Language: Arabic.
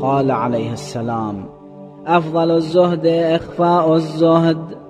قال عليه السلام أفضل الزهد إخفاء الزهد.